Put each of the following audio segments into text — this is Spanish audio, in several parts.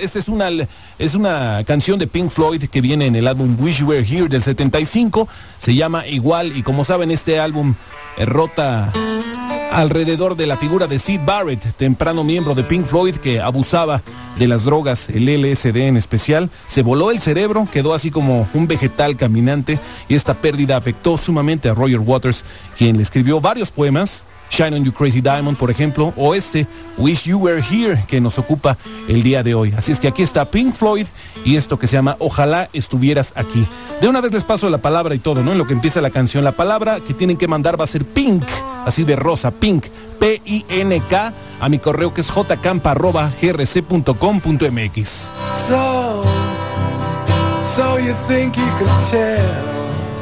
Esta es una, es una canción de Pink Floyd que viene en el álbum Wish You Were Here del 75. Se llama igual y como saben este álbum eh, rota alrededor de la figura de Sid Barrett, temprano miembro de Pink Floyd que abusaba de las drogas, el LSD en especial. Se voló el cerebro, quedó así como un vegetal caminante y esta pérdida afectó sumamente a Roger Waters, quien le escribió varios poemas Shine on You Crazy Diamond, por ejemplo, o este Wish You Were Here que nos ocupa el día de hoy. Así es que aquí está Pink Floyd y esto que se llama Ojalá estuvieras aquí. De una vez les paso la palabra y todo, ¿no? En lo que empieza la canción, la palabra que tienen que mandar va a ser Pink, así de rosa, Pink, P-I-N-K, a mi correo que es jcampa.grc.com.mx. So, so you think you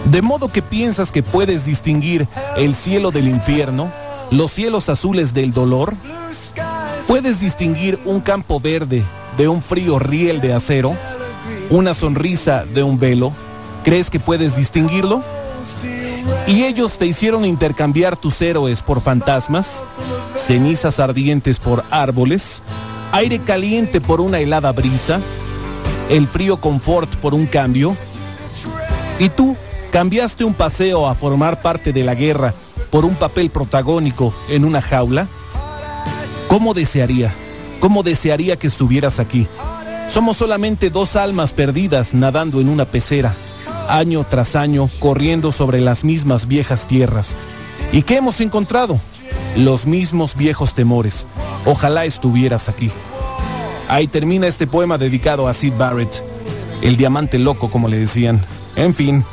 De modo que piensas que puedes distinguir el cielo del infierno los cielos azules del dolor? ¿Puedes distinguir un campo verde de un frío riel de acero? ¿Una sonrisa de un velo? ¿Crees que puedes distinguirlo? ¿Y ellos te hicieron intercambiar tus héroes por fantasmas? ¿Cenizas ardientes por árboles? ¿Aire caliente por una helada brisa? ¿El frío confort por un cambio? ¿Y tú cambiaste un paseo a formar parte de la guerra por un papel protagónico en una jaula? ¿Cómo desearía? ¿Cómo desearía que estuvieras aquí? Somos solamente dos almas perdidas nadando en una pecera, año tras año corriendo sobre las mismas viejas tierras. ¿Y qué hemos encontrado? Los mismos viejos temores. Ojalá estuvieras aquí. Ahí termina este poema dedicado a Sid Barrett, el diamante loco como le decían. En fin,